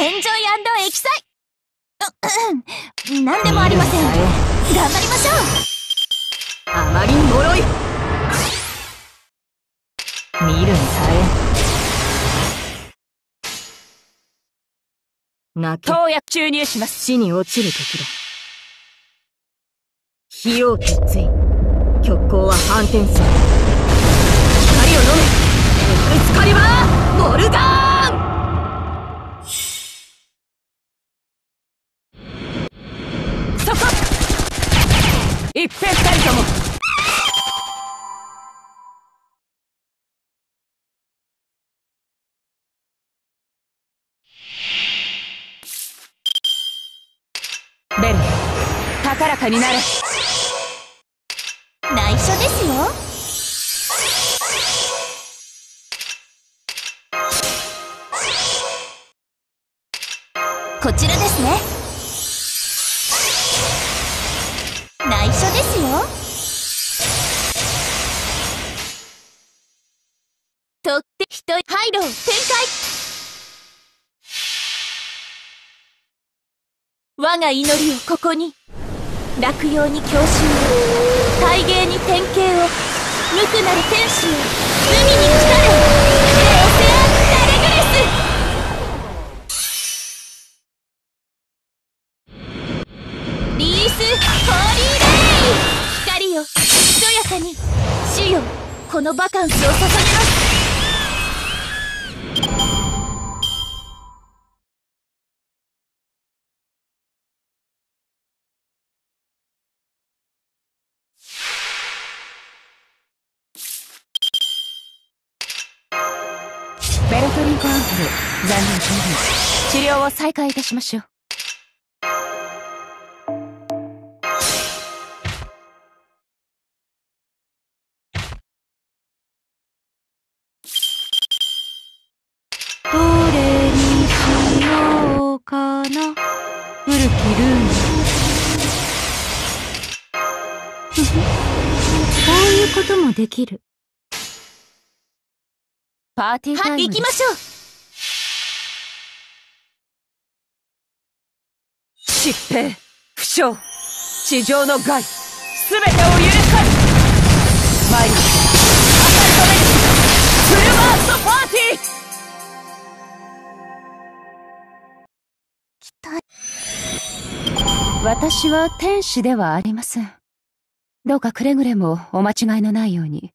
エンジョイ。エキサイ何でもありません。頑張りましょう。あまりに脆い。見るに耐え。投薬注入します。死に落ちる時だ。火を決意極光は反転する一辺たりとも。ベル高らかになれ。内緒ですよ。こちらですね。内緒ですよ。とってひとハイロー展開。我が祈りをここに。落葉に郷愁を大芸に典型を。無垢なる天使を。海に来たこのバカンスを捧げます。ベルトリンコアンフル残念治療を再開いたしましょう。うかな古きルーム。ふふこういうこともできる。パーティータイムはい行きましょう。疾病負傷地上の害すべてを私は天使ではありません。どうかくれぐれもお間違いのないように。